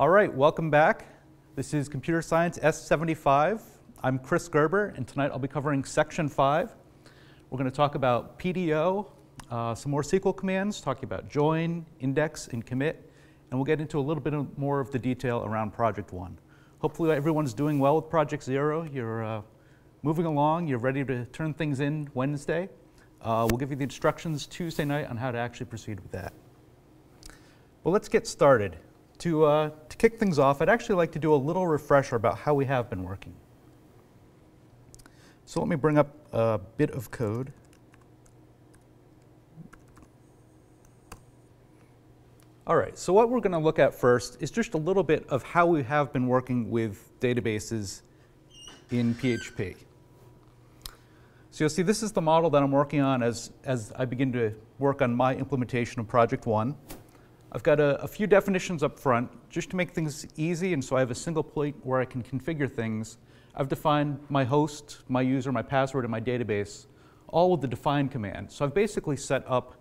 All right, welcome back. This is Computer Science S75. I'm Chris Gerber, and tonight I'll be covering Section 5. We're going to talk about PDO, uh, some more SQL commands, talking about join, index, and commit, and we'll get into a little bit more of the detail around Project 1. Hopefully everyone's doing well with Project Zero. You're uh, moving along, you're ready to turn things in Wednesday. Uh, we'll give you the instructions Tuesday night on how to actually proceed with that. Well, let's get started. To, uh, to kick things off, I'd actually like to do a little refresher about how we have been working. So let me bring up a bit of code. All right, so what we're going to look at first is just a little bit of how we have been working with databases in PHP. So you'll see this is the model that I'm working on as, as I begin to work on my implementation of Project One. I've got a, a, few definitions up front just to make things easy and so I have a single plate where I can configure things. I've defined my host, my user, my password, and my database all with the define command. So I've basically set up,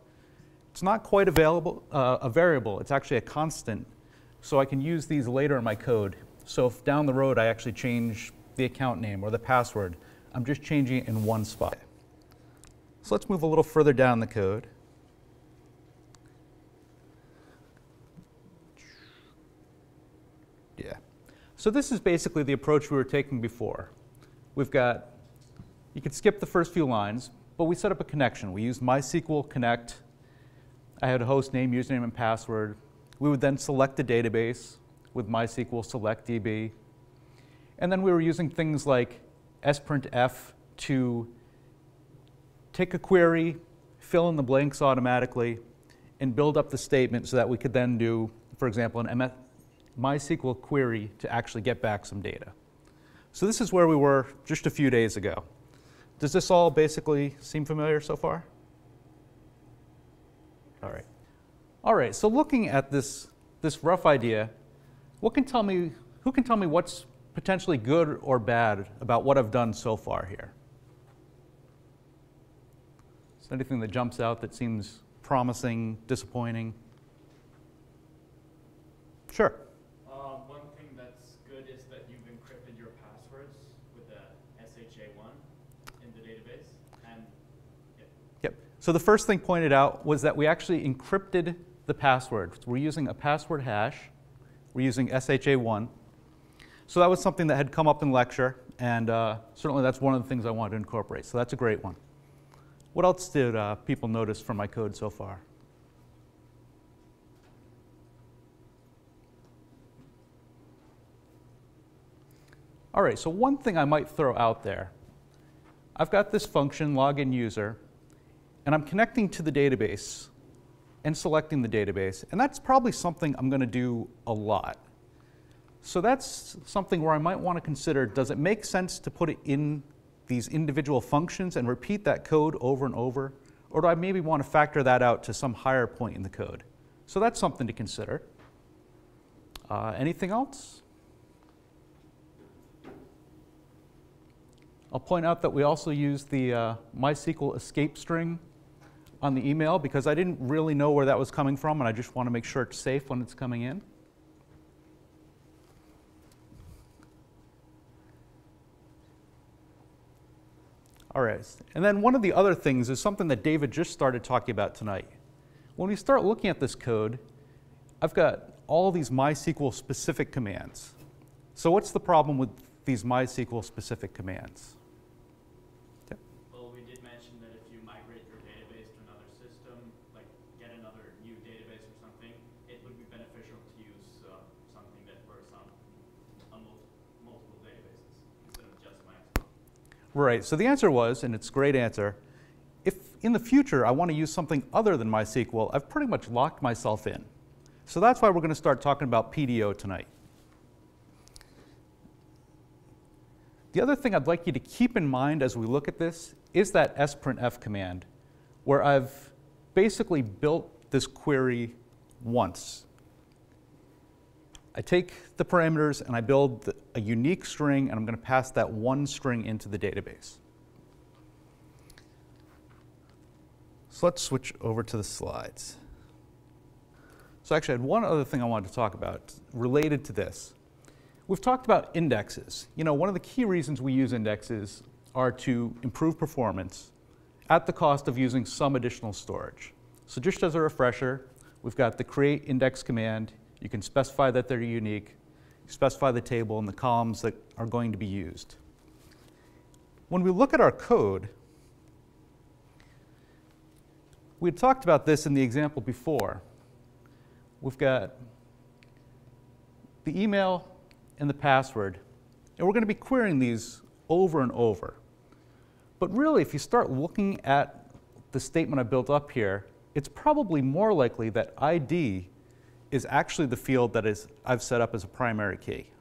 it's not quite available, uh, a variable, it's actually a constant. So I can use these later in my code. So if down the road I actually change the account name or the password, I'm just changing it in one spot. So let's move a little further down the code. Yeah. So this is basically the approach we were taking before. We've got, you could skip the first few lines, but we set up a connection. We used MySQL connect. I had a host name, username, and password. We would then select the database with MySQL select DB. And then we were using things like sprintf to take a query, fill in the blanks automatically, and build up the statement so that we could then do, for example, an MySQL query to actually get back some data. So this is where we were just a few days ago. Does this all basically seem familiar so far? All right. All right, so looking at this, this rough idea, what can tell me, who can tell me what's potentially good or bad about what I've done so far here? Is there anything that jumps out that seems promising, disappointing? Sure. Uh, one thing that's good is that you've encrypted your passwords with the SHA-1 in the database. And yeah. Yep. So the first thing pointed out was that we actually encrypted the password. We're using a password hash. We're using SHA-1. So that was something that had come up in lecture, and uh, certainly that's one of the things I wanted to incorporate. So that's a great one. What else did uh, people notice from my code so far? All right, so one thing I might throw out there. I've got this function, login user, and I'm connecting to the database and selecting the database, and that's probably something I'm going to do a lot. So that's something where I might want to consider, does it make sense to put it in these individual functions and repeat that code over and over? Or do I maybe want to factor that out to some higher point in the code? So that's something to consider. Uh, anything else? I'll point out that we also use the uh, MySQL escape string on the email because I didn't really know where that was coming from and I just want to make sure it's safe when it's coming in. All right, and then one of the other things is something that David just started talking about tonight. When we start looking at this code, I've got all these MySQL specific commands. So what's the problem with these MySQL specific commands? Right, so the answer was, and it's a great answer, if in the future I want to use something other than MySQL, I've pretty much locked myself in. So that's why we're going to start talking about PDO tonight. The other thing I'd like you to keep in mind as we look at this is that sprintf command, where I've basically built this query once. I take the parameters and I build a unique string and I'm going to pass that one string into the database. So let's switch over to the slides. So actually, I had one other thing I wanted to talk about related to this. We've talked about indexes. You know, one of the key reasons we use indexes are to improve performance at the cost of using some additional storage. So just as a refresher, we've got the create index command. You can specify that they're unique, specify the table and the columns that are going to be used. When we look at our code, we talked about this in the example before. We've got the email and the password, and we're going to be querying these over and over. But really, if you start looking at the statement I built up here, it's probably more likely that ID is actually the field that is, I've set up as a primary key.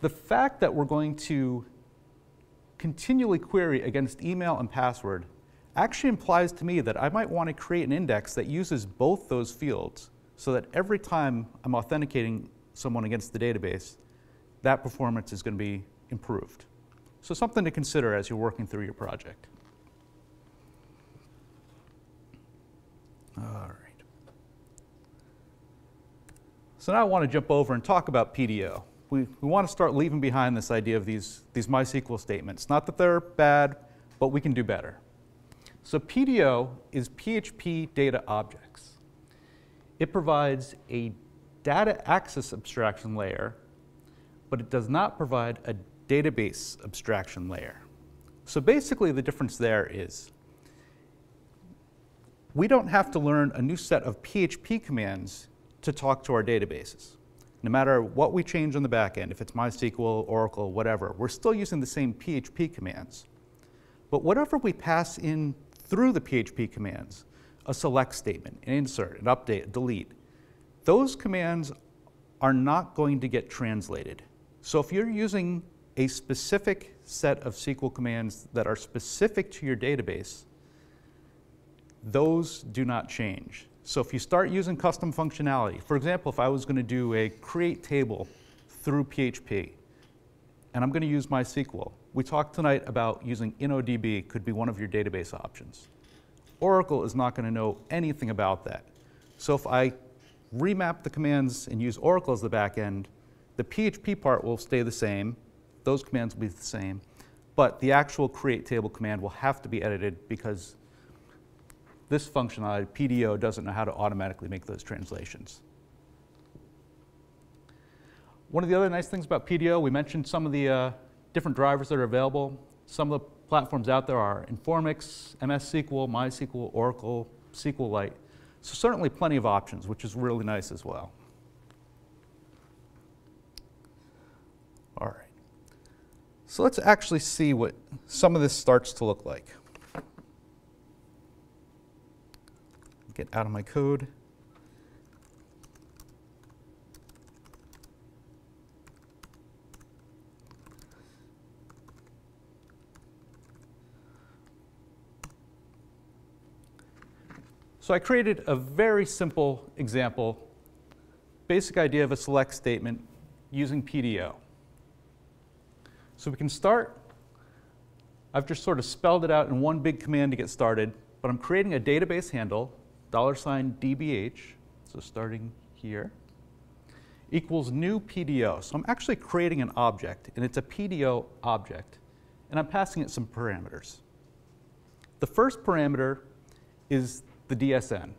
The fact that we're going to continually query against email and password actually implies to me that I might want to create an index that uses both those fields so that every time I'm authenticating someone against the database, that performance is going to be improved. So something to consider as you're working through your project. All right. So now I want to jump over and talk about PDO. We, we want to start leaving behind this idea of these, these MySQL statements. Not that they're bad, but we can do better. So PDO is PHP data objects. It provides a data access abstraction layer, but it does not provide a database abstraction layer. So basically the difference there is we don't have to learn a new set of PHP commands to talk to our databases. No matter what we change on the back end, if it's MySQL, Oracle, whatever, we're still using the same PHP commands. But whatever we pass in through the PHP commands, a select statement, an insert, an update, a delete, those commands are not going to get translated. So if you're using a specific set of SQL commands that are specific to your database, those do not change. So if you start using custom functionality, for example, if I was going to do a create table through PHP, and I'm going to use MySQL, we talked tonight about using InnoDB could be one of your database options. Oracle is not going to know anything about that. So if I remap the commands and use Oracle as the backend, the PHP part will stay the same, those commands will be the same, but the actual create table command will have to be edited because this functionality, PDO, doesn't know how to automatically make those translations. One of the other nice things about PDO, we mentioned some of the uh, different drivers that are available. Some of the platforms out there are Informix, MS SQL, MySQL, Oracle, SQLite. So certainly plenty of options, which is really nice as well. All right. So let's actually see what some of this starts to look like. Get out of my code. So I created a very simple example, basic idea of a select statement using PDO. So we can start. I've just sort of spelled it out in one big command to get started, but I'm creating a database handle, dollar sign DBH, so starting here, equals new PDO. So I'm actually creating an object, and it's a PDO object, and I'm passing it some parameters. The first parameter is the DSN,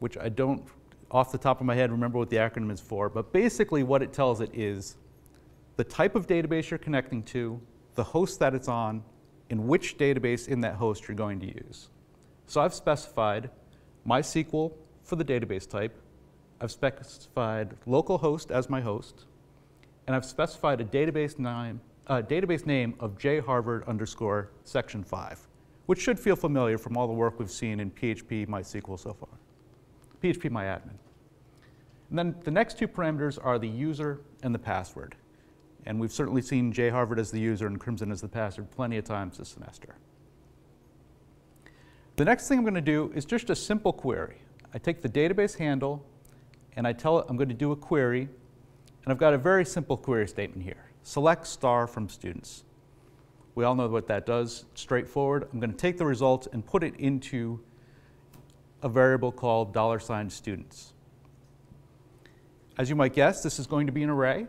which I don't off the top of my head remember what the acronym is for, but basically what it tells it is the type of database you're connecting to, the host that it's on, and which database in that host you're going to use. So I've specified MySQL for the database type, I've specified localhost as my host, and I've specified a database name, uh, database name of jharvard underscore section 5, which should feel familiar from all the work we've seen in PHP MySQL so far. PHP MyAdmin. And then the next two parameters are the user and the password. And we've certainly seen J Harvard as the user and Crimson as the password plenty of times this semester. The next thing I'm going to do is just a simple query. I take the database handle and I tell it I'm going to do a query. And I've got a very simple query statement here. Select star from students. We all know what that does, straightforward. I'm going to take the results and put it into a variable called dollar sign students. As you might guess, this is going to be an array.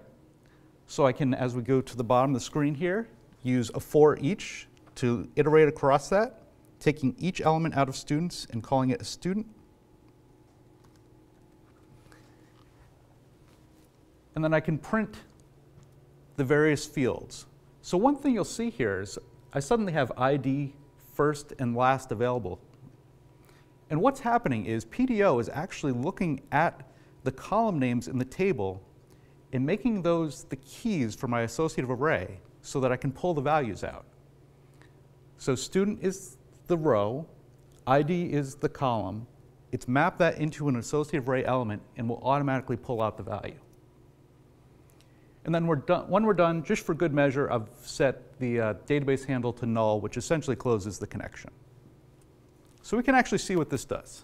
So I can, as we go to the bottom of the screen here, use a for each to iterate across that, taking each element out of students and calling it a student. And then I can print the various fields. So one thing you'll see here is I suddenly have ID first and last available. And what's happening is PDO is actually looking at the column names in the table and making those the keys for my associative array so that I can pull the values out. So student is the row, ID is the column. It's mapped that into an associative array element and will automatically pull out the value. And then we're done, when we're done, just for good measure, I've set the uh, database handle to null, which essentially closes the connection. So we can actually see what this does.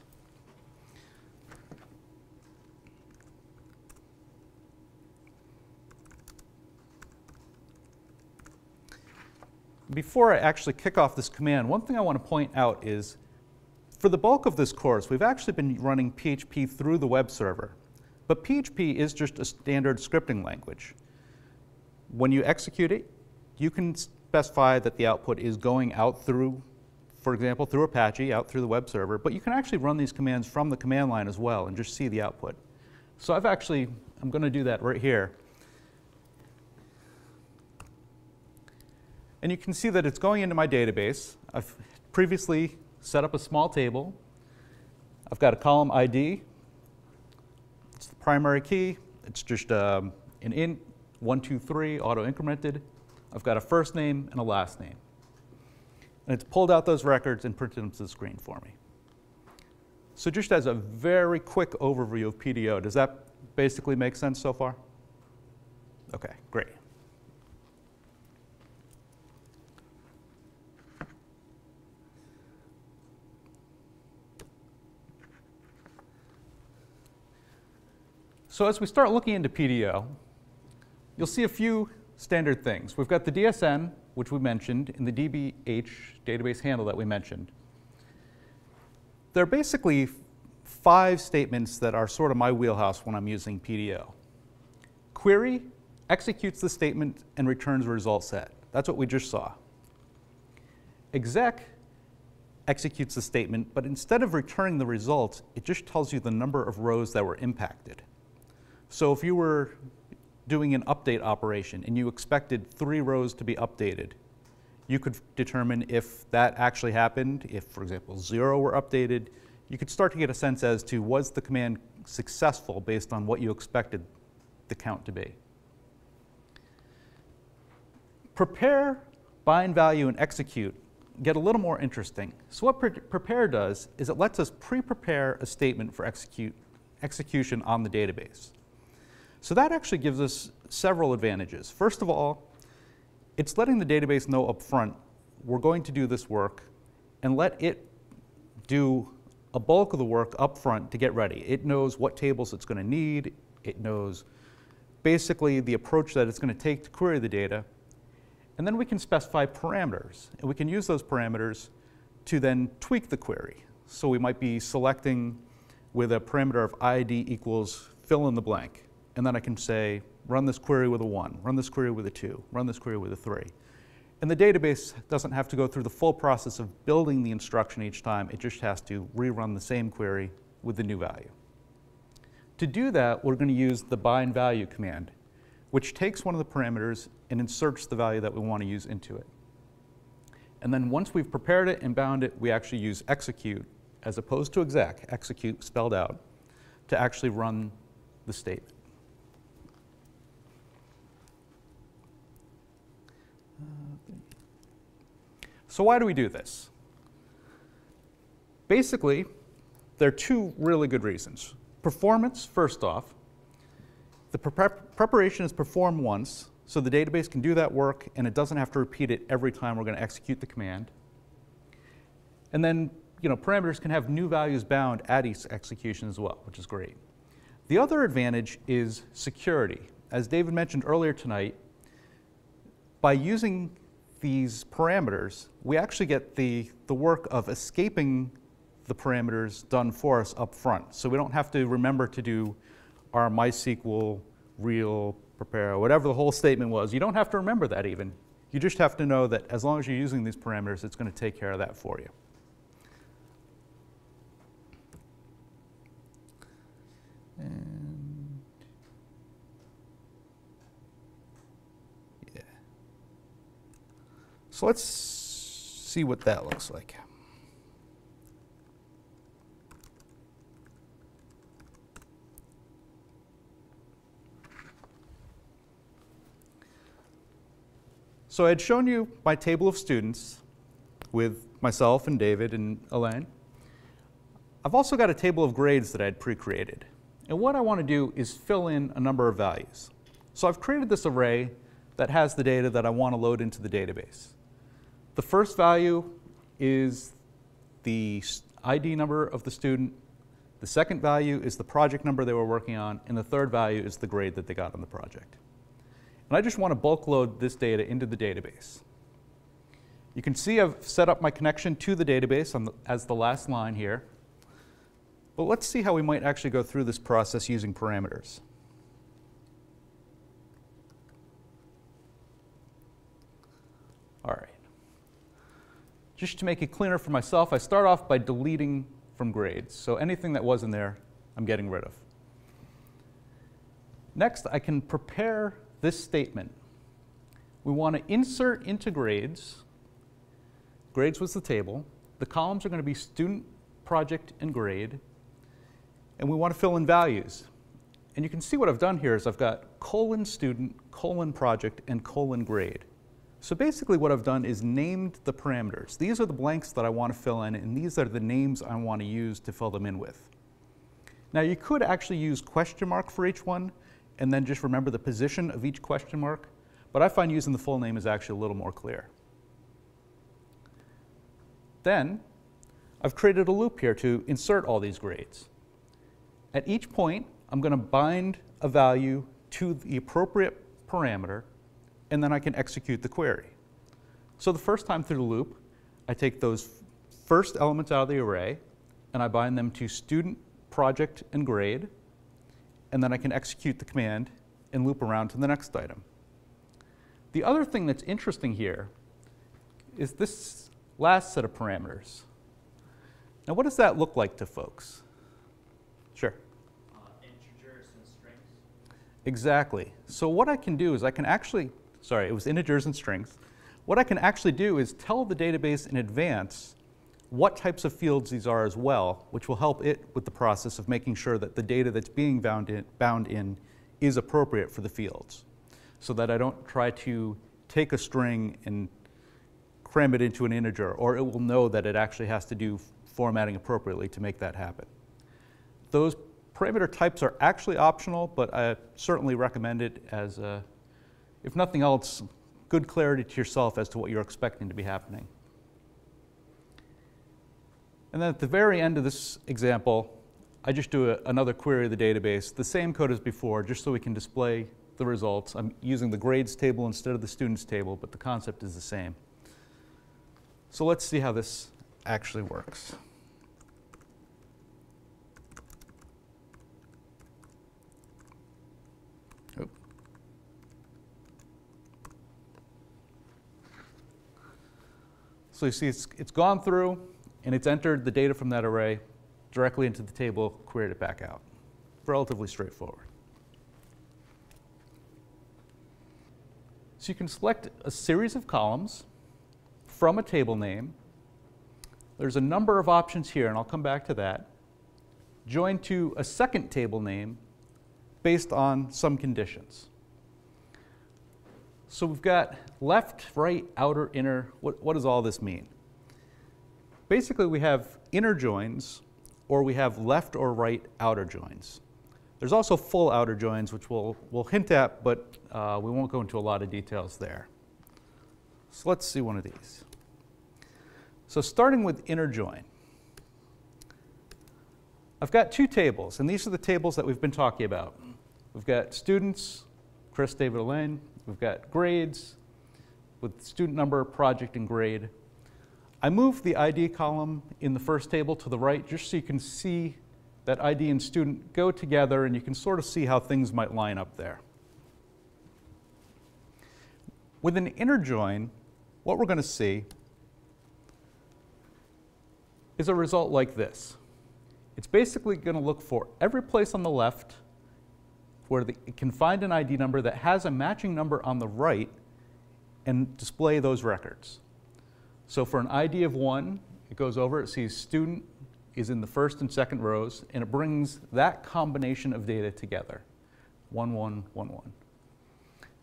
Before I actually kick off this command, one thing I want to point out is for the bulk of this course, we've actually been running PHP through the web server. But PHP is just a standard scripting language. When you execute it, you can specify that the output is going out through, for example, through Apache, out through the web server, but you can actually run these commands from the command line as well and just see the output. So I've actually, I'm going to do that right here. And you can see that it's going into my database. I've previously set up a small table. I've got a column ID. It's the primary key. It's just um, an int one, two, three, auto-incremented. I've got a first name and a last name. And it's pulled out those records and printed them to the screen for me. So just as a very quick overview of PDO, does that basically make sense so far? Okay, great. So as we start looking into PDO, you'll see a few standard things. We've got the DSN, which we mentioned, in the DBH database handle that we mentioned. There are basically five statements that are sort of my wheelhouse when I'm using PDO. Query executes the statement and returns a result set. That's what we just saw. Exec executes the statement, but instead of returning the results, it just tells you the number of rows that were impacted. So if you were doing an update operation and you expected three rows to be updated, you could determine if that actually happened, if, for example, zero were updated. You could start to get a sense as to was the command successful based on what you expected the count to be. Prepare, bind value, and execute get a little more interesting. So what pre prepare does is it lets us pre-prepare a statement for execute, execution on the database. So that actually gives us several advantages. First of all, it's letting the database know up front, we're going to do this work, and let it do a bulk of the work up front to get ready. It knows what tables it's going to need. It knows basically the approach that it's going to take to query the data. And then we can specify parameters. And we can use those parameters to then tweak the query. So we might be selecting with a parameter of ID equals fill in the blank and then I can say, run this query with a 1, run this query with a 2, run this query with a 3. And the database doesn't have to go through the full process of building the instruction each time. It just has to rerun the same query with the new value. To do that, we're going to use the bind value command, which takes one of the parameters and inserts the value that we want to use into it. And then once we've prepared it and bound it, we actually use execute as opposed to exec, execute spelled out, to actually run the statement. So why do we do this? Basically, there are two really good reasons. Performance, first off. The pre preparation is performed once, so the database can do that work and it doesn't have to repeat it every time we're going to execute the command. And then, you know, parameters can have new values bound at each execution as well, which is great. The other advantage is security. As David mentioned earlier tonight, by using these parameters, we actually get the, the work of escaping the parameters done for us up front. So we don't have to remember to do our MySQL, real, prepare, whatever the whole statement was. You don't have to remember that even. You just have to know that as long as you're using these parameters, it's going to take care of that for you. And So let's see what that looks like. So I had shown you my table of students with myself and David and Elaine. I've also got a table of grades that I had pre-created. And what I want to do is fill in a number of values. So I've created this array that has the data that I want to load into the database. The first value is the ID number of the student. The second value is the project number they were working on. And the third value is the grade that they got on the project. And I just want to bulk load this data into the database. You can see I've set up my connection to the database the, as the last line here. But let's see how we might actually go through this process using parameters. Just to make it cleaner for myself, I start off by deleting from grades. So anything that was in there, I'm getting rid of. Next, I can prepare this statement. We want to insert into grades. Grades was the table. The columns are going to be student, project, and grade. And we want to fill in values. And you can see what I've done here is I've got colon student, colon project, and colon grade. So basically what I've done is named the parameters. These are the blanks that I want to fill in, and these are the names I want to use to fill them in with. Now you could actually use question mark for each one, and then just remember the position of each question mark. But I find using the full name is actually a little more clear. Then, I've created a loop here to insert all these grades. At each point, I'm going to bind a value to the appropriate parameter, and then I can execute the query. So the first time through the loop, I take those first elements out of the array, and I bind them to student, project, and grade, and then I can execute the command and loop around to the next item. The other thing that's interesting here is this last set of parameters. Now, what does that look like to folks? Sure. Uh, integers and strings. Exactly. So what I can do is I can actually, sorry, it was integers and strings. What I can actually do is tell the database in advance what types of fields these are as well, which will help it with the process of making sure that the data that's being bound in, bound in is appropriate for the fields. So that I don't try to take a string and cram it into an integer, or it will know that it actually has to do formatting appropriately to make that happen. Those parameter types are actually optional, but I certainly recommend it as, a, if nothing else, good clarity to yourself as to what you're expecting to be happening. And then at the very end of this example, I just do a, another query of the database, the same code as before, just so we can display the results. I'm using the grades table instead of the students table, but the concept is the same. So let's see how this actually works. So you see it's, it's gone through, and it's entered the data from that array directly into the table, queried it back out. Relatively straightforward. So you can select a series of columns from a table name. There's a number of options here, and I'll come back to that. Join to a second table name based on some conditions. So we've got left, right, outer, inner. What, what does all this mean? Basically, we have inner joins, or we have left or right outer joins. There's also full outer joins, which we'll, we'll hint at, but uh, we won't go into a lot of details there. So let's see one of these. So starting with inner join. I've got two tables, and these are the tables that we've been talking about. We've got students, Chris, David, Elaine. We've got grades, with student number, project, and grade. I moved the ID column in the first table to the right just so you can see that ID and student go together and you can sort of see how things might line up there. With an inner join, what we're going to see is a result like this. It's basically going to look for every place on the left where the, it can find an ID number that has a matching number on the right and display those records. So for an ID of one, it goes over, it sees student is in the first and second rows, and it brings that combination of data together. One, one, one, one.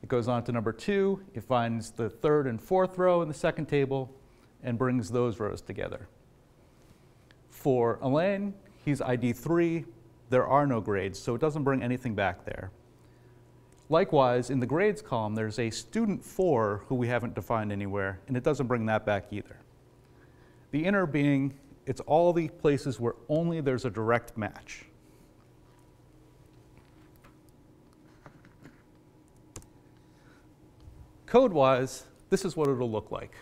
It goes on to number two, it finds the third and fourth row in the second table and brings those rows together. For Elaine, he's ID 3. There are no grades, so it doesn't bring anything back there. Likewise, in the grades column, there's a student 4 who we haven't defined anywhere, and it doesn't bring that back either. The inner being, it's all the places where only there's a direct match. Code-wise, this is what it'll look like.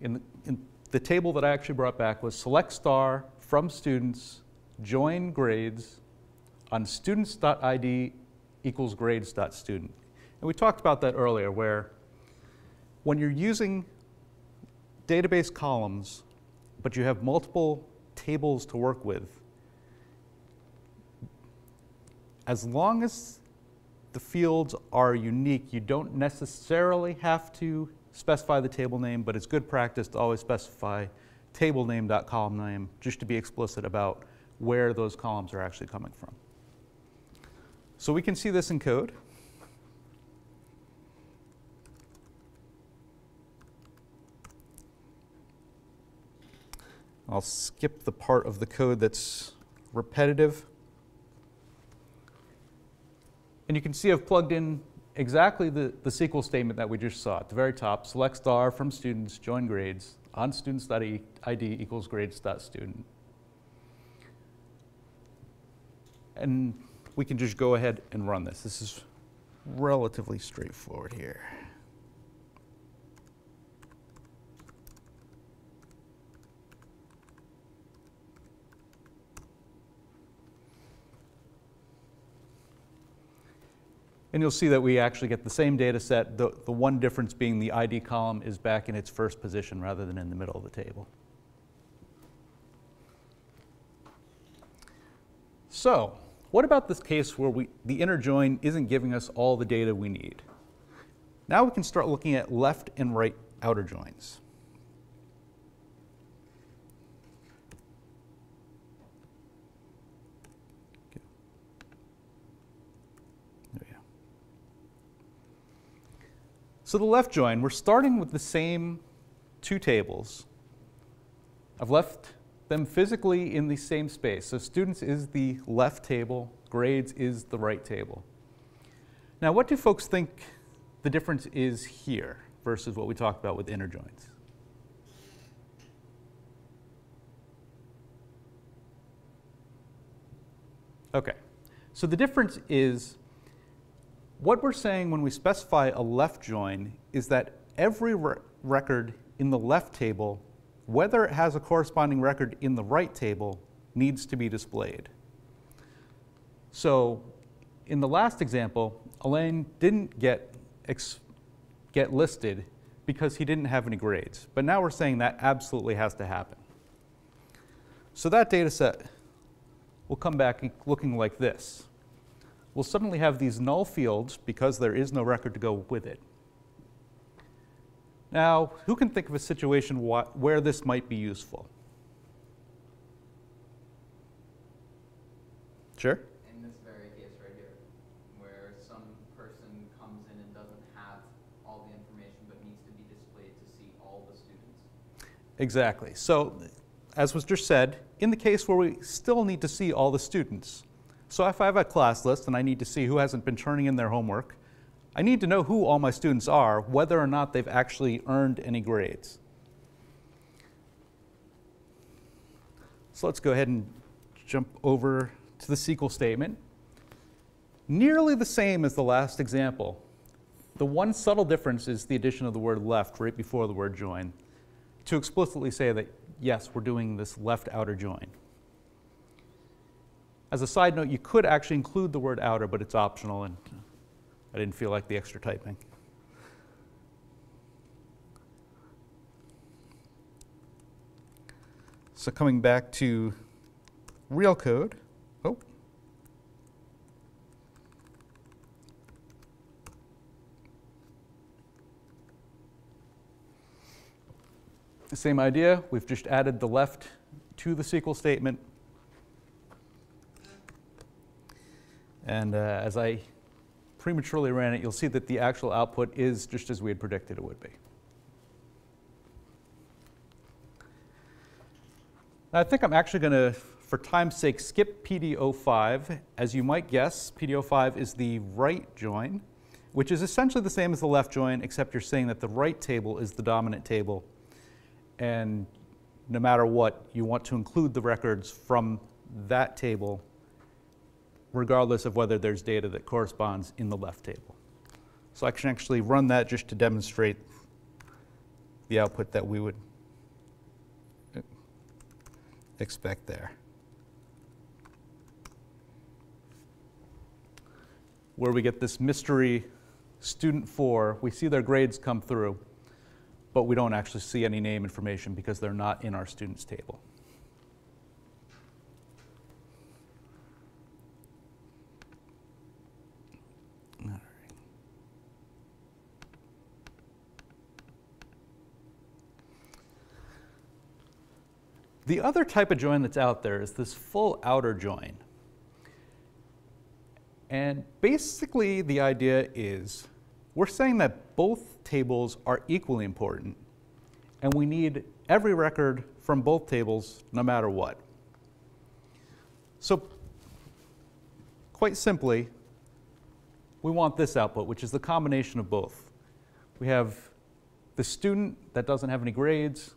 In the, in the table that I actually brought back was select star from students, join grades on students.id equals grades.student. And we talked about that earlier where when you're using database columns, but you have multiple tables to work with, as long as the fields are unique. You don't necessarily have to specify the table name, but it's good practice to always specify table name dot column name just to be explicit about where those columns are actually coming from. So we can see this in code. I'll skip the part of the code that's repetitive. And you can see I've plugged in exactly the, the SQL statement that we just saw at the very top, select star from students, join grades, on students.id equals grades.student. And we can just go ahead and run this. This is relatively straightforward here. And you'll see that we actually get the same data set, the, the one difference being the ID column is back in its first position rather than in the middle of the table. So, what about this case where we, the inner join isn't giving us all the data we need? Now we can start looking at left and right outer joins. So the left join, we're starting with the same two tables. I've left them physically in the same space. So students is the left table, grades is the right table. Now, what do folks think the difference is here versus what we talked about with inner joins? Okay, so the difference is what we're saying when we specify a left join is that every re record in the left table, whether it has a corresponding record in the right table, needs to be displayed. So in the last example, Elaine didn't get, get listed because he didn't have any grades. But now we're saying that absolutely has to happen. So that data set will come back looking like this we'll suddenly have these null fields because there is no record to go with it. Now, who can think of a situation wh where this might be useful? Sure? In this very case right here, where some person comes in and doesn't have all the information but needs to be displayed to see all the students. Exactly. So, as was just said, in the case where we still need to see all the students, so if I have a class list and I need to see who hasn't been turning in their homework, I need to know who all my students are, whether or not they've actually earned any grades. So let's go ahead and jump over to the SQL statement. Nearly the same as the last example. The one subtle difference is the addition of the word left right before the word join to explicitly say that, yes, we're doing this left outer join. As a side note, you could actually include the word outer, but it's optional, and I didn't feel like the extra typing. So coming back to real code. Oh. The same idea, we've just added the left to the SQL statement. And uh, as I prematurely ran it, you'll see that the actual output is just as we had predicted it would be. I think I'm actually going to, for time's sake, skip PDO5. As you might guess, PDO5 is the right join, which is essentially the same as the left join, except you're saying that the right table is the dominant table. And no matter what, you want to include the records from that table, regardless of whether there's data that corresponds in the left table. So I can actually run that just to demonstrate the output that we would expect there. Where we get this mystery student four, we see their grades come through, but we don't actually see any name information because they're not in our students table. The other type of join that's out there is this full outer join. And basically, the idea is we're saying that both tables are equally important, and we need every record from both tables no matter what. So, quite simply, we want this output, which is the combination of both. We have the student that doesn't have any grades,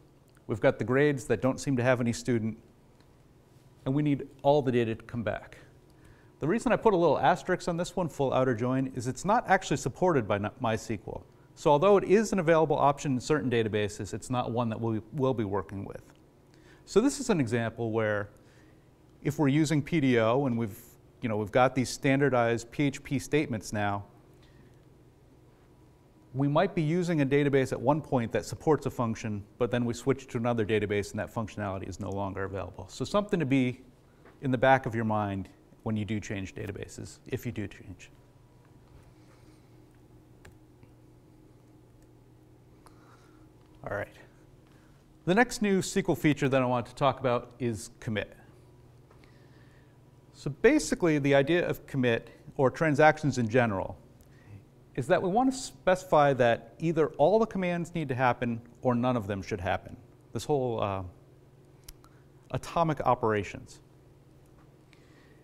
We've got the grades that don't seem to have any student, and we need all the data to come back. The reason I put a little asterisk on this one, full outer join, is it's not actually supported by MySQL. So although it is an available option in certain databases, it's not one that we will be working with. So this is an example where if we're using PDO and we've, you know, we've got these standardized PHP statements now, we might be using a database at one point that supports a function, but then we switch to another database and that functionality is no longer available. So something to be in the back of your mind when you do change databases, if you do change. All right. The next new SQL feature that I want to talk about is commit. So basically, the idea of commit, or transactions in general, is that we want to specify that either all the commands need to happen or none of them should happen. This whole uh, atomic operations.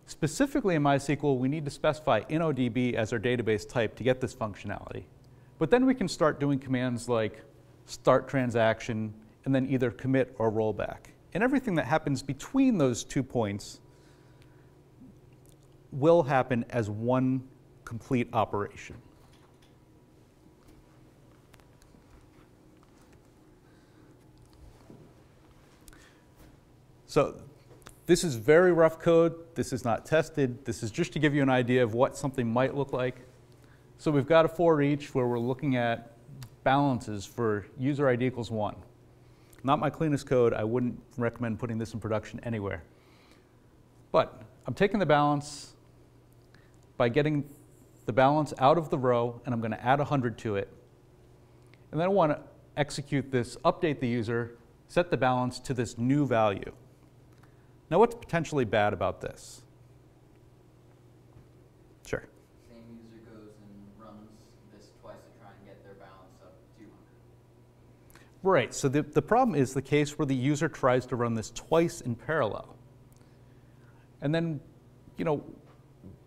Specifically in MySQL, we need to specify InnoDB as our database type to get this functionality. But then we can start doing commands like start transaction and then either commit or rollback. And everything that happens between those two points will happen as one complete operation. So this is very rough code. This is not tested. This is just to give you an idea of what something might look like. So we've got a for each where we're looking at balances for user ID equals one. Not my cleanest code. I wouldn't recommend putting this in production anywhere. But I'm taking the balance by getting the balance out of the row, and I'm going to add 100 to it. And then I want to execute this, update the user, set the balance to this new value. Now, what's potentially bad about this? Sure. Same user goes and runs this twice to try and get their balance up 200. Right. So the, the problem is the case where the user tries to run this twice in parallel. And then, you know,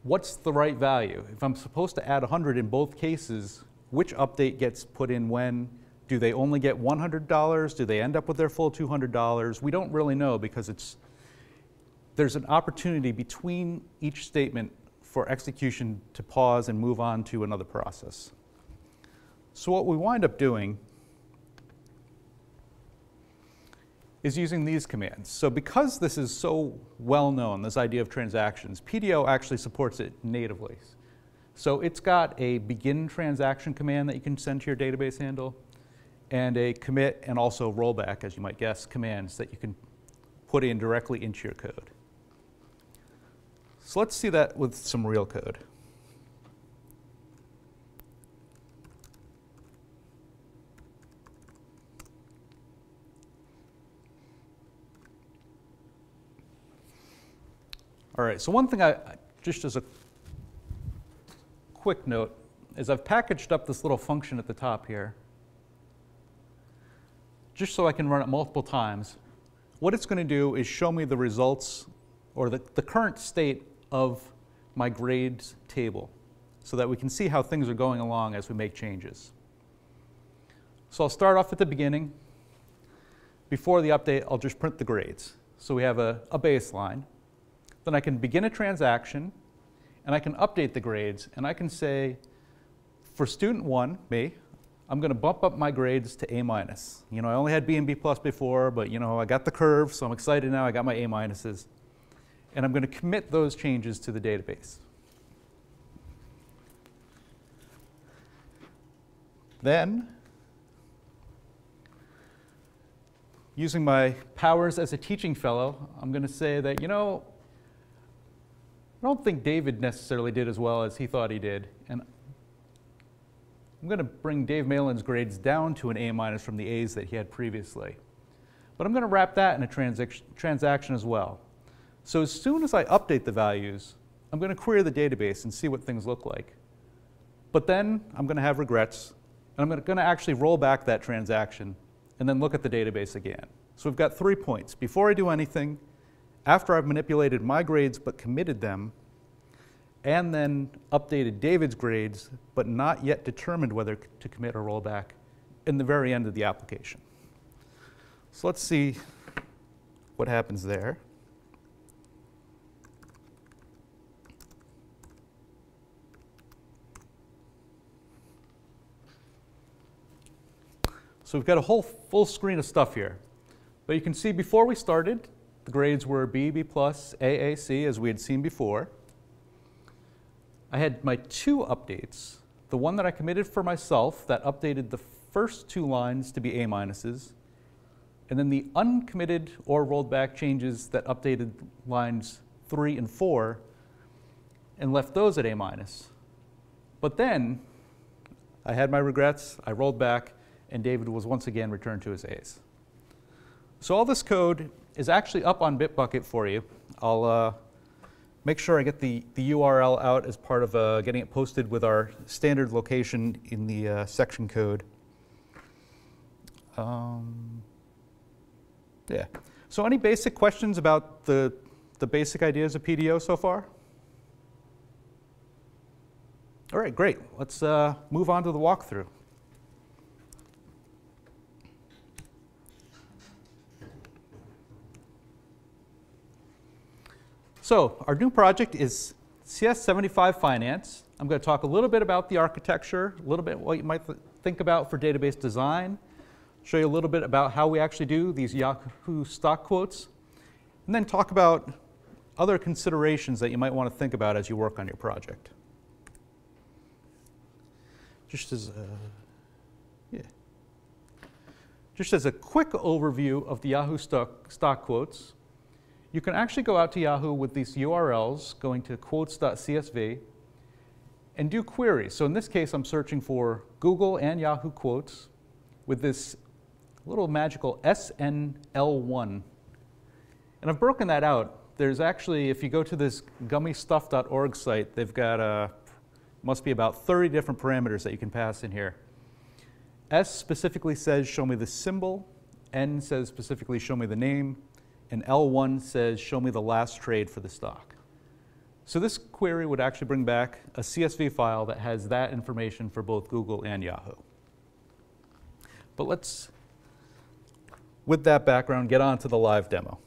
what's the right value? If I'm supposed to add 100 in both cases, which update gets put in when? Do they only get $100? Do they end up with their full $200? We don't really know because it's there's an opportunity between each statement for execution to pause and move on to another process. So what we wind up doing is using these commands. So because this is so well known, this idea of transactions, PDO actually supports it natively. So it's got a begin transaction command that you can send to your database handle, and a commit and also rollback, as you might guess, commands that you can put in directly into your code. So let's see that with some real code. All right, so one thing I, just as a quick note, is I've packaged up this little function at the top here, just so I can run it multiple times. What it's going to do is show me the results or the, the current state of my grades table so that we can see how things are going along as we make changes. So I'll start off at the beginning. Before the update, I'll just print the grades. So we have a, a baseline. Then I can begin a transaction, and I can update the grades, and I can say, for student one, me, I'm going to bump up my grades to A minus. You know, I only had B and B plus before, but you know, I got the curve, so I'm excited now. I got my A minuses, and I'm going to commit those changes to the database. Then, using my powers as a teaching fellow, I'm going to say that you know, I don't think David necessarily did as well as he thought he did. And I'm going to bring Dave Malan's grades down to an A minus from the A's that he had previously. But I'm going to wrap that in a transaction as well. So as soon as I update the values, I'm going to query the database and see what things look like. But then I'm going to have regrets, and I'm going to actually roll back that transaction and then look at the database again. So we've got three points. Before I do anything, after I've manipulated my grades but committed them, and then updated David's grades but not yet determined whether to commit or roll back in the very end of the application. So let's see what happens there. So we've got a whole full screen of stuff here. But you can see before we started, the grades were B, B plus, A, A, C, as we had seen before. I had my two updates. The one that I committed for myself that updated the first two lines to be A minuses, and then the uncommitted or rolled back changes that updated lines three and four and left those at A minus. But then I had my regrets, I rolled back, and David was once again returned to his A's. So all this code is actually up on Bitbucket for you. I'll uh, make sure I get the, the URL out as part of uh, getting it posted with our standard location in the uh, section code. Um, yeah. So any basic questions about the, the basic ideas of PDO so far? All right, great. Let's uh, move on to the walkthrough. So our new project is CS75 Finance. I'm going to talk a little bit about the architecture, a little bit what you might th think about for database design, show you a little bit about how we actually do these Yahoo stock quotes, and then talk about other considerations that you might want to think about as you work on your project. Just as a, yeah. Just as a quick overview of the Yahoo stock, stock quotes, you can actually go out to Yahoo with these URLs, going to quotes.csv, and do queries. So in this case, I'm searching for Google and Yahoo quotes with this little magical SNL1. And I've broken that out. There's actually, if you go to this gummystuff.org site, they've got a, must be about 30 different parameters that you can pass in here. S specifically says, show me the symbol. N says specifically, show me the name and L1 says, show me the last trade for the stock. So this query would actually bring back a CSV file that has that information for both Google and Yahoo. But let's, with that background, get on to the live demo.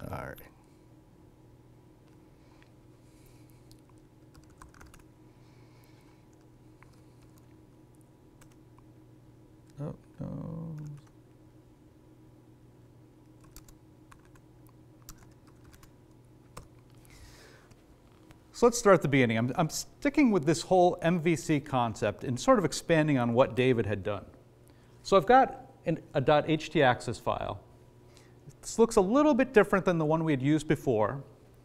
All right. Oh, no. So let's start at the beginning. I'm, I'm sticking with this whole MVC concept and sort of expanding on what David had done. So I've got an, a .htaccess file. This looks a little bit different than the one we had used before,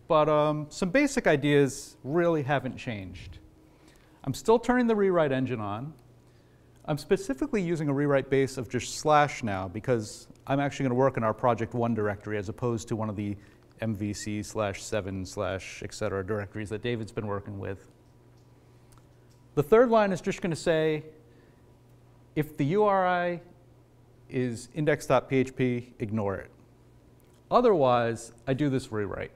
but um, some basic ideas really haven't changed. I'm still turning the rewrite engine on. I'm specifically using a rewrite base of just slash now because I'm actually going to work in our project one directory as opposed to one of the MVC slash 7 slash et cetera directories that David's been working with. The third line is just going to say if the URI is index.php, ignore it. Otherwise, I do this rewrite.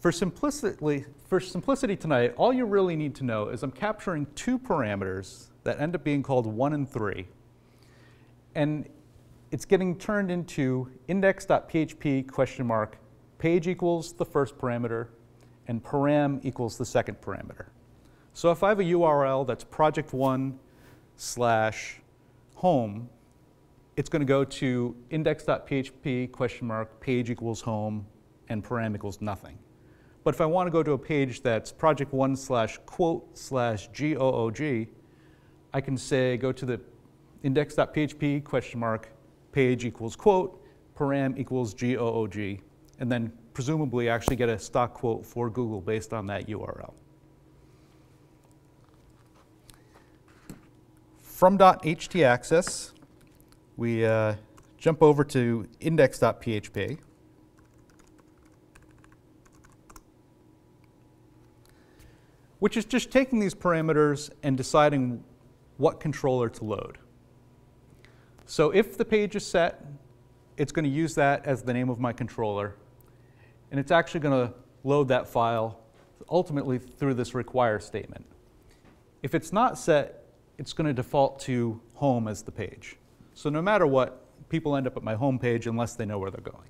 For simplicity, for simplicity tonight, all you really need to know is I'm capturing two parameters that end up being called 1 and 3. And it's getting turned into index.php question mark page equals the first parameter and param equals the second parameter. So if I have a URL that's project1 slash home, it's going to go to index.php question mark page equals home and param equals nothing. But if I want to go to a page that's project1 slash quote slash G-O-O-G, I can say go to the index.php question mark page equals quote, param equals GOOG, and then presumably actually get a stock quote for Google based on that URL. From .htaccess, we uh, jump over to index.php. which is just taking these parameters and deciding what controller to load. So if the page is set, it's going to use that as the name of my controller. And it's actually going to load that file ultimately through this require statement. If it's not set, it's going to default to home as the page. So no matter what, people end up at my home page unless they know where they're going.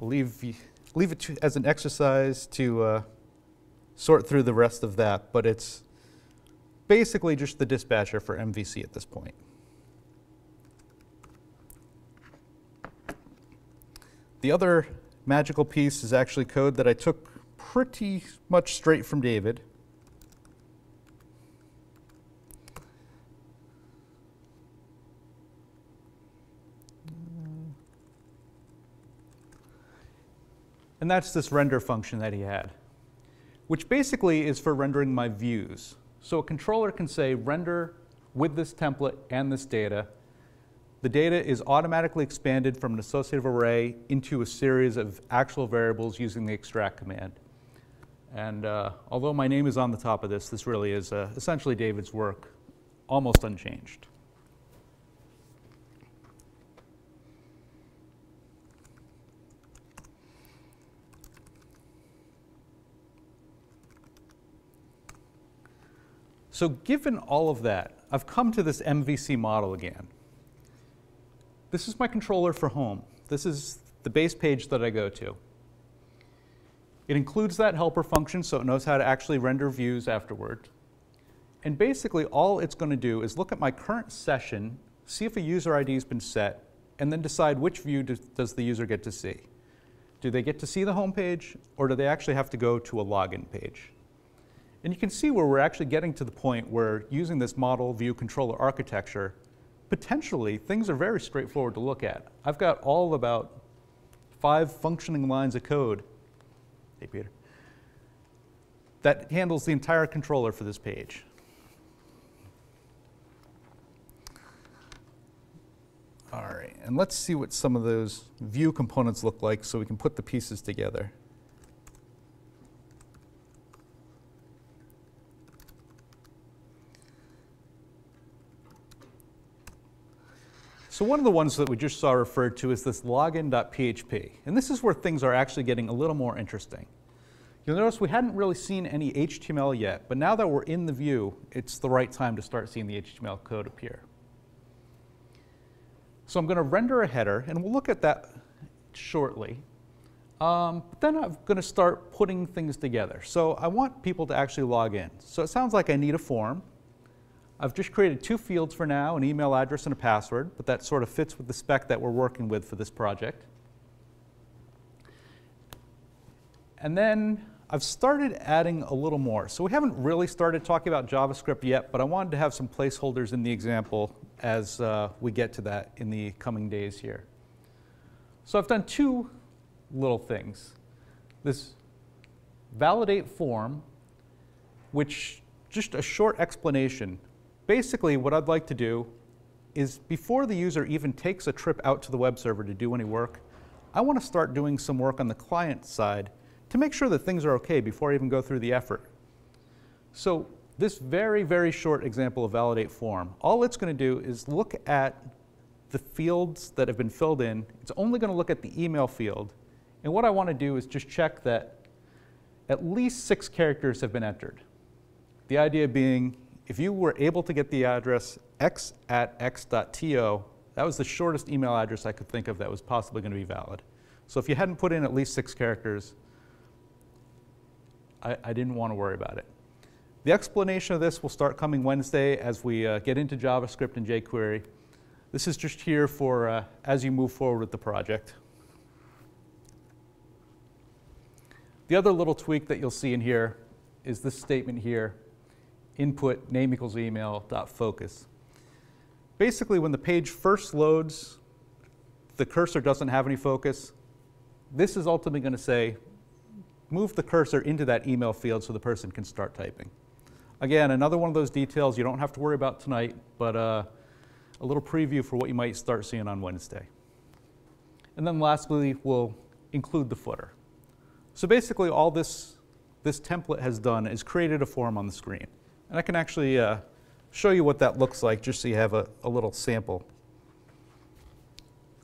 I'll leave, leave it to, as an exercise to uh, sort through the rest of that, but it's basically just the dispatcher for MVC at this point. The other magical piece is actually code that I took pretty much straight from David. And that's this render function that he had, which basically is for rendering my views. So a controller can say render with this template and this data. The data is automatically expanded from an associative array into a series of actual variables using the extract command. And uh, although my name is on the top of this, this really is uh, essentially David's work, almost unchanged. So given all of that, I've come to this MVC model again. This is my controller for home. This is the base page that I go to. It includes that helper function so it knows how to actually render views afterward. And basically all it's going to do is look at my current session, see if a user ID has been set, and then decide which view does the user get to see. Do they get to see the home page, or do they actually have to go to a login page? And you can see where we're actually getting to the point where using this model view controller architecture, potentially things are very straightforward to look at. I've got all about five functioning lines of code, hey Peter, that handles the entire controller for this page. All right, and let's see what some of those view components look like so we can put the pieces together. So one of the ones that we just saw referred to is this login.php. And this is where things are actually getting a little more interesting. You'll notice we hadn't really seen any HTML yet, but now that we're in the view, it's the right time to start seeing the HTML code appear. So I'm going to render a header, and we'll look at that shortly. Um, but then I'm going to start putting things together. So I want people to actually log in. So it sounds like I need a form. I've just created two fields for now, an email address and a password, but that sort of fits with the spec that we're working with for this project. And then I've started adding a little more. So we haven't really started talking about JavaScript yet, but I wanted to have some placeholders in the example as uh, we get to that in the coming days here. So I've done two little things. This validate form, which just a short explanation. Basically, what I'd like to do is before the user even takes a trip out to the web server to do any work, I want to start doing some work on the client side to make sure that things are okay before I even go through the effort. So this very, very short example of validate form, all it's going to do is look at the fields that have been filled in. It's only going to look at the email field. And what I want to do is just check that at least six characters have been entered. The idea being, if you were able to get the address x at x.to, that was the shortest email address I could think of that was possibly going to be valid. So if you hadn't put in at least six characters, I, I didn't want to worry about it. The explanation of this will start coming Wednesday as we uh, get into JavaScript and jQuery. This is just here for uh, as you move forward with the project. The other little tweak that you'll see in here is this statement here, input name equals email dot focus. Basically, when the page first loads, the cursor doesn't have any focus. This is ultimately going to say move the cursor into that email field so the person can start typing. Again, another one of those details you don't have to worry about tonight, but uh, a little preview for what you might start seeing on Wednesday. And then lastly, we'll include the footer. So basically all this, this template has done is created a form on the screen. And I can actually uh, show you what that looks like just so you have a, a little sample.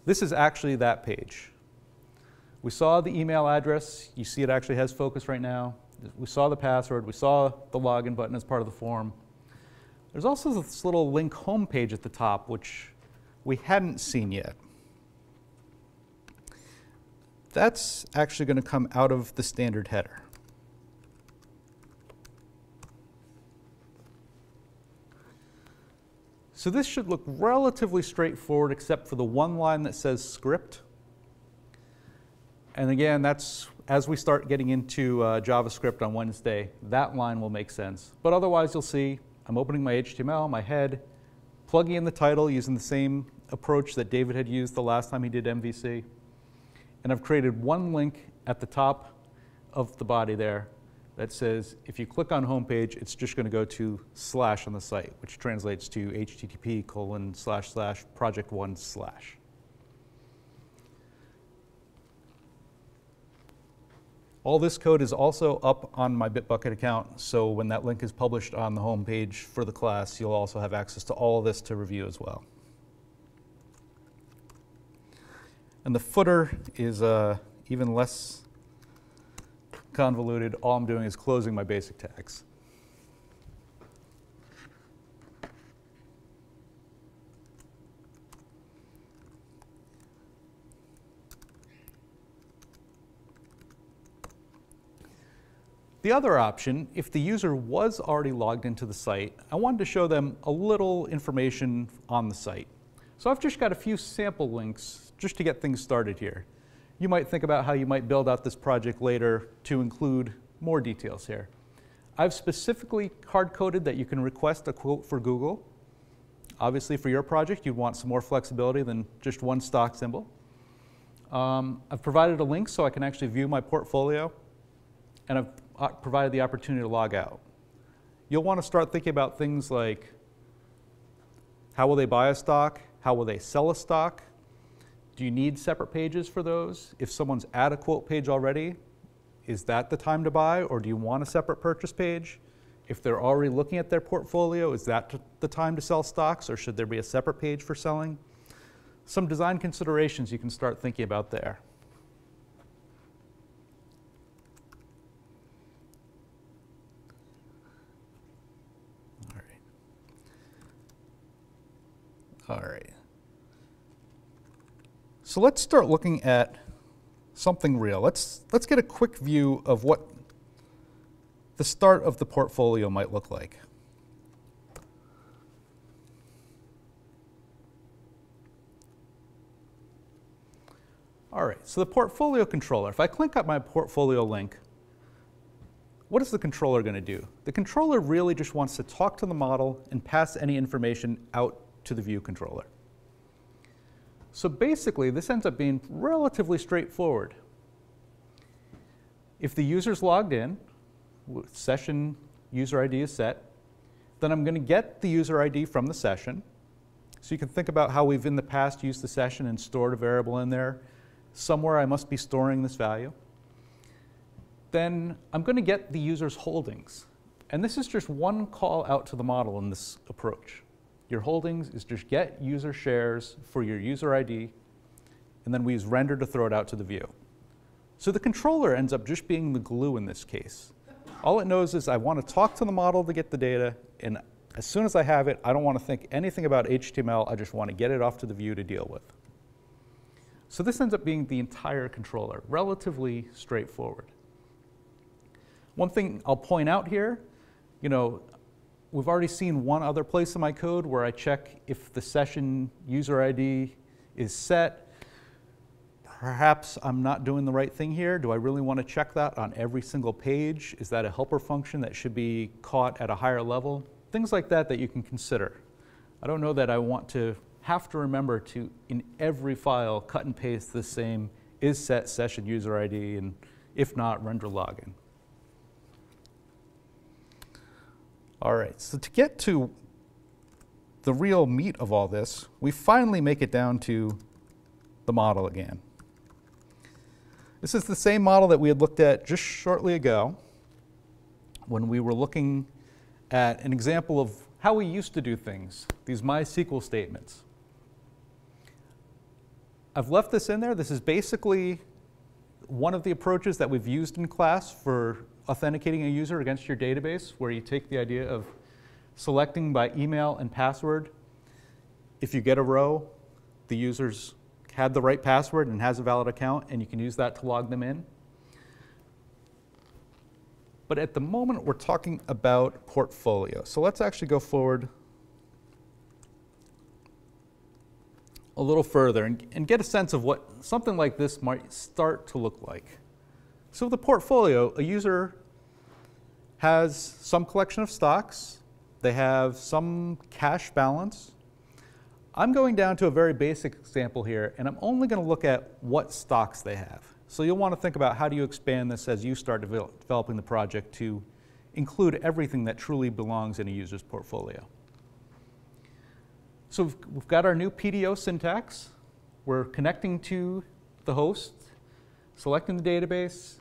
This is actually that page. We saw the email address. You see it actually has focus right now. We saw the password. We saw the login button as part of the form. There's also this little link home page at the top, which we hadn't seen yet. That's actually going to come out of the standard header. So this should look relatively straightforward except for the one line that says script. And again, that's as we start getting into uh, JavaScript on Wednesday, that line will make sense. But otherwise, you'll see I'm opening my HTML, my head, plugging in the title using the same approach that David had used the last time he did MVC. And I've created one link at the top of the body there that says if you click on homepage, it's just going to go to slash on the site, which translates to http colon slash slash project one slash. All this code is also up on my Bitbucket account, so when that link is published on the home page for the class, you'll also have access to all of this to review as well. And the footer is uh, even less convoluted. All I'm doing is closing my basic tags. The other option, if the user was already logged into the site, I wanted to show them a little information on the site. So I've just got a few sample links just to get things started here. You might think about how you might build out this project later to include more details here. I've specifically hard-coded that you can request a quote for Google. Obviously, for your project, you'd want some more flexibility than just one stock symbol. Um, I've provided a link so I can actually view my portfolio, and I've uh, provided the opportunity to log out. You'll want to start thinking about things like how will they buy a stock? How will they sell a stock? Do you need separate pages for those? If someone's at a quote page already, is that the time to buy or do you want a separate purchase page? If they're already looking at their portfolio, is that the time to sell stocks or should there be a separate page for selling? Some design considerations you can start thinking about there. All right. So let's start looking at something real. Let's, let's get a quick view of what the start of the portfolio might look like. All right, so the portfolio controller, if I click up my portfolio link, what is the controller going to do? The controller really just wants to talk to the model and pass any information out to the view controller. So basically, this ends up being relatively straightforward. If the user's logged in, session user ID is set, then I'm going to get the user ID from the session. So you can think about how we've in the past used the session and stored a variable in there. Somewhere I must be storing this value. Then I'm going to get the user's holdings. And this is just one call out to the model in this approach. Your holdings is just get user shares for your user ID, and then we use render to throw it out to the view. So the controller ends up just being the glue in this case. All it knows is I want to talk to the model to get the data, and as soon as I have it, I don't want to think anything about HTML. I just want to get it off to the view to deal with. So this ends up being the entire controller, relatively straightforward. One thing I'll point out here, you know, we've already seen one other place in my code where I check if the session user ID is set perhaps I'm not doing the right thing here. Do I really want to check that on every single page? Is that a helper function that should be caught at a higher level? Things like that that you can consider. I don't know that I want to have to remember to, in every file, cut and paste the same is set session user ID, and if not, render login. All right, so to get to the real meat of all this, we finally make it down to the model again. This is the same model that we had looked at just shortly ago when we were looking at an example of how we used to do things, these MySQL statements. I've left this in there. This is basically one of the approaches that we've used in class for authenticating a user against your database, where you take the idea of selecting by email and password. If you get a row, the user's had the right password and has a valid account, and you can use that to log them in. But at the moment, we're talking about portfolio. So let's actually go forward a little further and, and, get a sense of what something like this might start to look like. So the portfolio, a user has some collection of stocks, they have some cash balance, I'm going down to a very basic example here, and I'm only going to look at what stocks they have. So you'll want to think about how do you expand this as you start develop, developing the project to include everything that truly belongs in a user's portfolio. So we've, we've got our new PDO syntax. We're connecting to the host, selecting the database,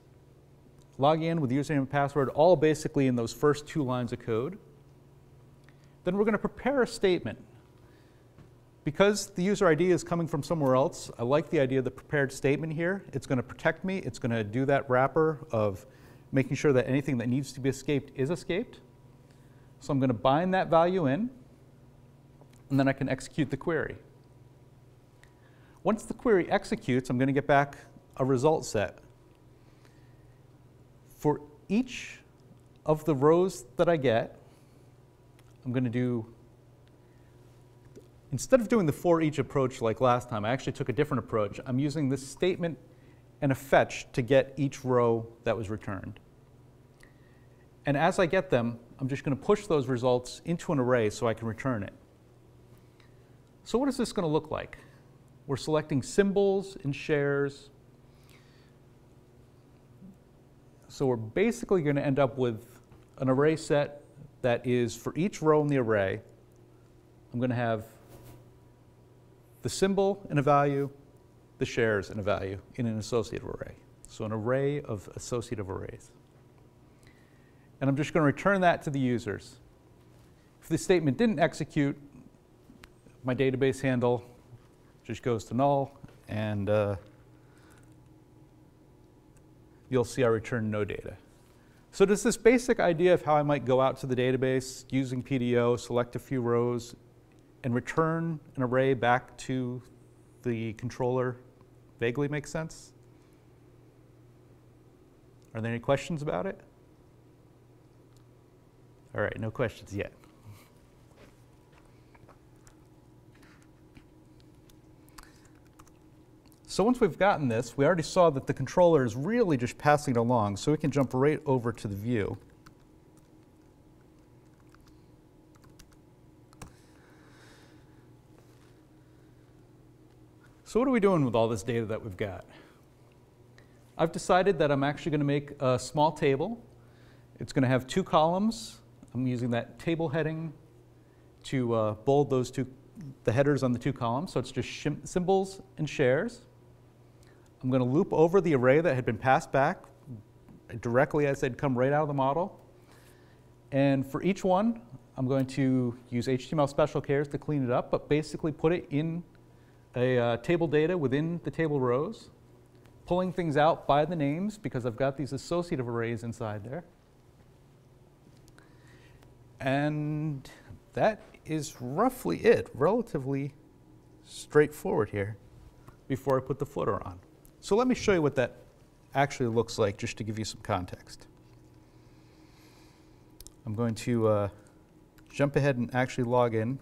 logging in with username and password, all basically in those first two lines of code. Then we're going to prepare a statement because the user ID is coming from somewhere else, I like the idea of the prepared statement here. It's going to protect me. It's going to do that wrapper of making sure that anything that needs to be escaped is escaped. So I'm going to bind that value in, and then I can execute the query. Once the query executes, I'm going to get back a result set. For each of the rows that I get, I'm going to do Instead of doing the for each approach like last time, I actually took a different approach. I'm using this statement and a fetch to get each row that was returned. And as I get them, I'm just going to push those results into an array so I can return it. So what is this going to look like? We're selecting symbols and shares. So we're basically going to end up with an array set that is for each row in the array, I'm going to have the symbol and a value, the shares and a value in an associative array. So an array of associative arrays. And I'm just going to return that to the users. If the statement didn't execute, my database handle just goes to null, and uh, you'll see I return no data. So does this basic idea of how I might go out to the database using PDO, select a few rows, and return an array back to the controller vaguely make sense? Are there any questions about it? All right, no questions yet. So once we've gotten this, we already saw that the controller is really just passing it along, so we can jump right over to the view. So what are we doing with all this data that we've got? I've decided that I'm actually going to make a small table. It's going to have two columns. I'm using that table heading to uh, bold those two, the headers on the two columns. So it's just symbols and shares. I'm going to loop over the array that had been passed back directly as they'd come right out of the model. And for each one, I'm going to use HTML special chars to clean it up, but basically put it in a uh, table data within the table rows, pulling things out by the names because I've got these associative arrays inside there. And that is roughly it, relatively straightforward here before I put the footer on. So let me show you what that actually looks like just to give you some context. I'm going to uh, jump ahead and actually log in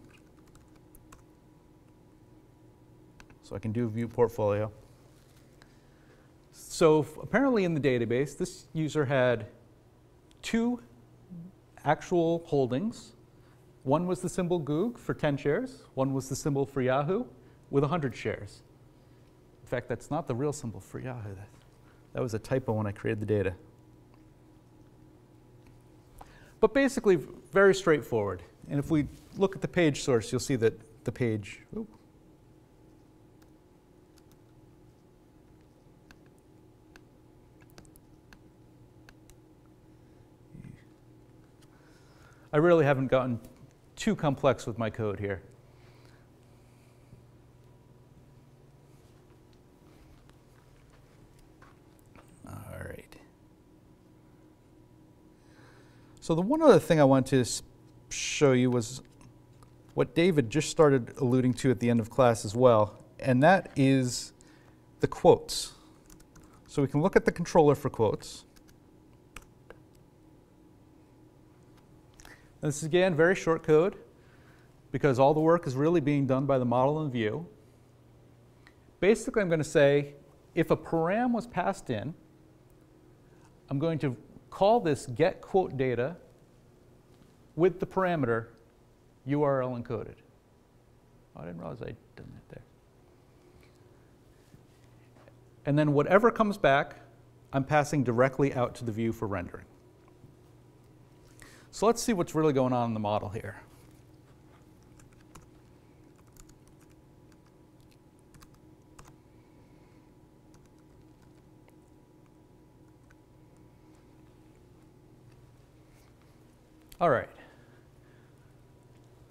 so I can do view portfolio. So apparently in the database, this user had two actual holdings. One was the symbol Goog for 10 shares. One was the symbol for Yahoo with 100 shares. In fact, that's not the real symbol for Yahoo. That, was a typo when I created the data. But basically, very straightforward. And if we look at the page source, you'll see that the page, I really haven't gotten too complex with my code here. All right. So the one other thing I wanted to show you was what David just started alluding to at the end of class as well, and that is the quotes. So we can look at the controller for quotes. This is again very short code because all the work is really being done by the model and view. Basically, I'm going to say if a param was passed in, I'm going to call this get quote data with the parameter URL encoded. Oh, I didn't realize I'd done that there. And then whatever comes back, I'm passing directly out to the view for rendering. So let's see what's really going on in the model here. All right.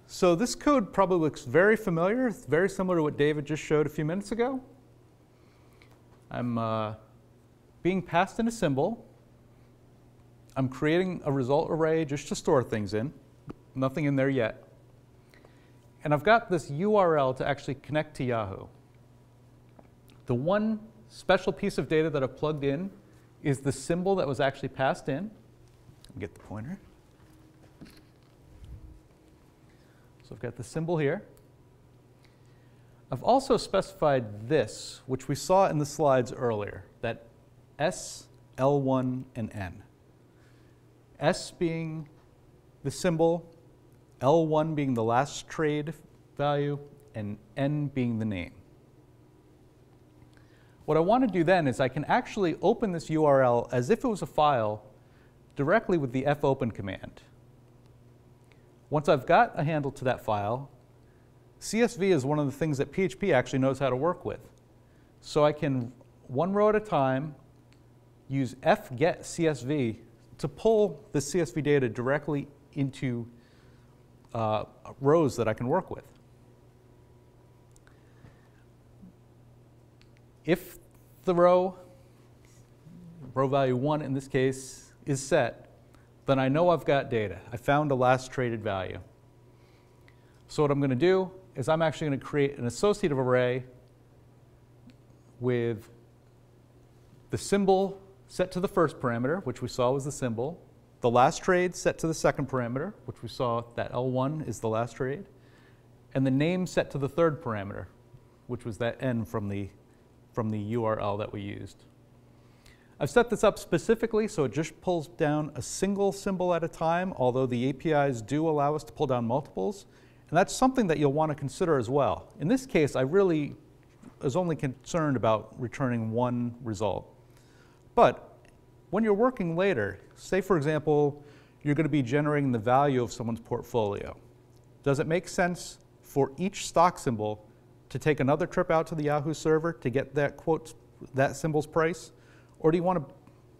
So this code probably looks very familiar. It's very similar to what David just showed a few minutes ago. I'm uh, being passed in a symbol I'm creating a result array just to store things in, nothing in there yet. And I've got this URL to actually connect to Yahoo. The one special piece of data that I've plugged in is the symbol that was actually passed in. Get the pointer. So I've got the symbol here. I've also specified this, which we saw in the slides earlier, that S, L1, and N. S being the symbol, L1 being the last trade value, and N being the name. What I want to do then is I can actually open this URL as if it was a file directly with the fopen command. Once I've got a handle to that file, CSV is one of the things that PHP actually knows how to work with. So I can, one row at a time, use fget CSV to pull the CSV data directly into uh, rows that I can work with. If the row, row value 1 in this case, is set, then I know I've got data. I found a last traded value. So what I'm going to do is I'm actually going to create an associative array with the symbol set to the first parameter, which we saw was the symbol. The last trade set to the second parameter, which we saw that L1 is the last trade. And the name set to the third parameter, which was that N from the from the URL that we used. I've set this up specifically so it just pulls down a single symbol at a time, although the APIs do allow us to pull down multiples. And that's something that you'll want to consider as well. In this case, I really was only concerned about returning one result. But when you're working later, say for example, you're going to be generating the value of someone's portfolio. Does it make sense for each stock symbol to take another trip out to the Yahoo server to get that quote, that symbol's price? Or do you want to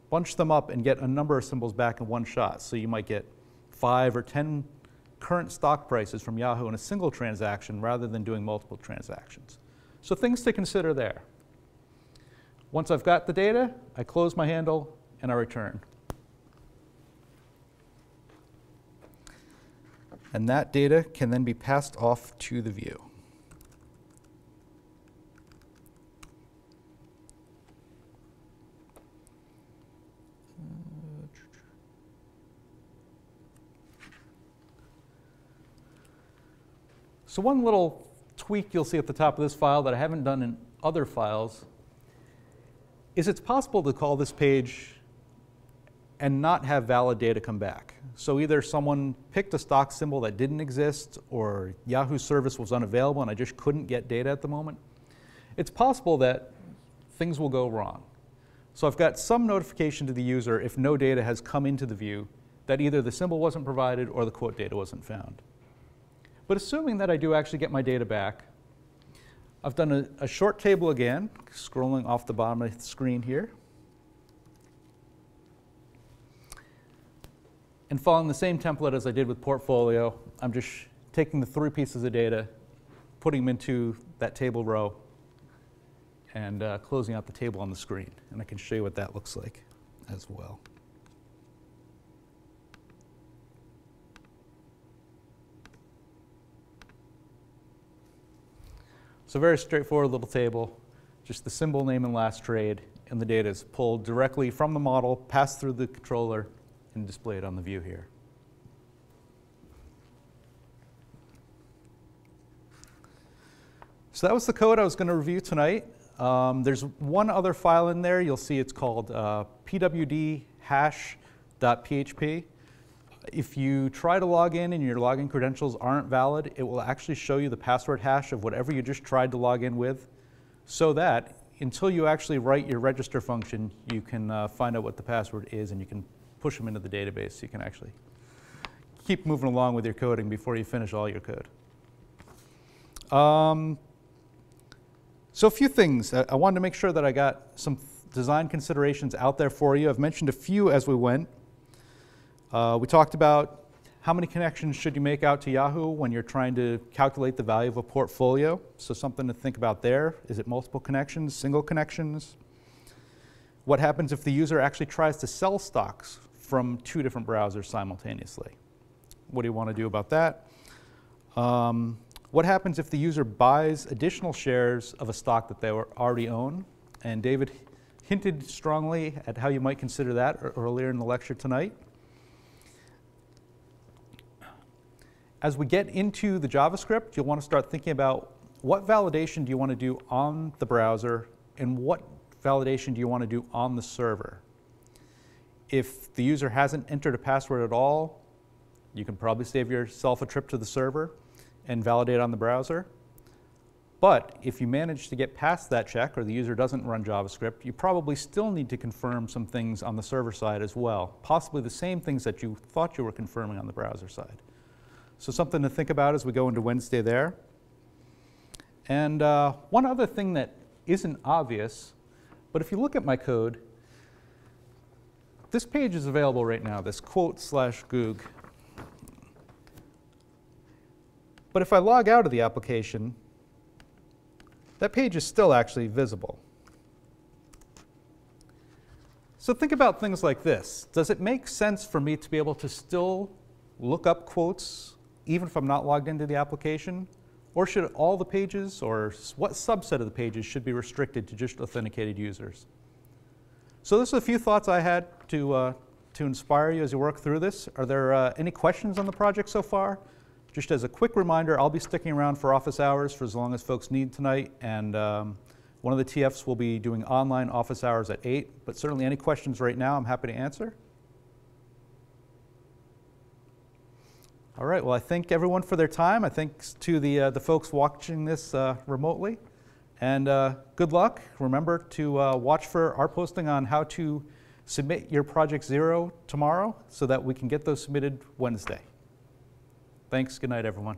bunch them up and get a number of symbols back in one shot? So you might get five or 10 current stock prices from Yahoo in a single transaction rather than doing multiple transactions. So things to consider there. Once I've got the data, I close my handle and I return. And that data can then be passed off to the view. So one little tweak you'll see at the top of this file that I haven't done in other files is it's possible to call this page and not have valid data come back. So either someone picked a stock symbol that didn't exist or Yahoo service was unavailable and I just couldn't get data at the moment. It's possible that things will go wrong. So I've got some notification to the user if no data has come into the view that either the symbol wasn't provided or the quote data wasn't found. But assuming that I do actually get my data back, I've done a, a short table again, scrolling off the bottom of the screen here. And following the same template as I did with portfolio, I'm just taking the three pieces of data, putting them into that table row, and uh, closing out the table on the screen. And I can show you what that looks like as well. So very straightforward little table, just the symbol name and last trade, and the data is pulled directly from the model, passed through the controller, and displayed on the view here. So that was the code I was going to review tonight. Um, there's one other file in there. You'll see it's called uh, pwdhash.php if you try to log in and your login credentials aren't valid, it will actually show you the password hash of whatever you just tried to log in with so that until you actually write your register function, you can uh, find out what the password is and you can push them into the database so you can actually keep moving along with your coding before you finish all your code. Um, so a few things. I, I wanted to make sure that I got some design considerations out there for you. I've mentioned a few as we went. Uh, we talked about how many connections should you make out to Yahoo when you're trying to calculate the value of a portfolio. So something to think about there. Is it multiple connections, single connections? What happens if the user actually tries to sell stocks from two different browsers simultaneously? What do you want to do about that? Um, what happens if the user buys additional shares of a stock that they already own? And David hinted strongly at how you might consider that earlier in the lecture tonight. As we get into the JavaScript, you'll want to start thinking about what validation do you want to do on the browser and what validation do you want to do on the server. If the user hasn't entered a password at all, you can probably save yourself a trip to the server and validate on the browser. But if you manage to get past that check or the user doesn't run JavaScript, you probably still need to confirm some things on the server side as well, possibly the same things that you thought you were confirming on the browser side. So something to think about as we go into Wednesday there. And uh, one other thing that isn't obvious, but if you look at my code, this page is available right now, this quote slash goog. But if I log out of the application, that page is still actually visible. So think about things like this. Does it make sense for me to be able to still look up quotes even if I'm not logged into the application? Or should all the pages or what subset of the pages should be restricted to just authenticated users? So those are a few thoughts I had to, uh, to inspire you as you work through this. Are there uh, any questions on the project so far? Just as a quick reminder, I'll be sticking around for office hours for as long as folks need tonight, and um, One of the TFs will be doing online office hours at 8, but certainly any questions right now, I'm happy to answer. All right, well, I thank everyone for their time. I thanks to the, uh, the folks watching this uh, remotely. And uh, good luck. Remember to uh, watch for our posting on how to submit your Project Zero tomorrow so that we can get those submitted Wednesday. Thanks. Good night, everyone.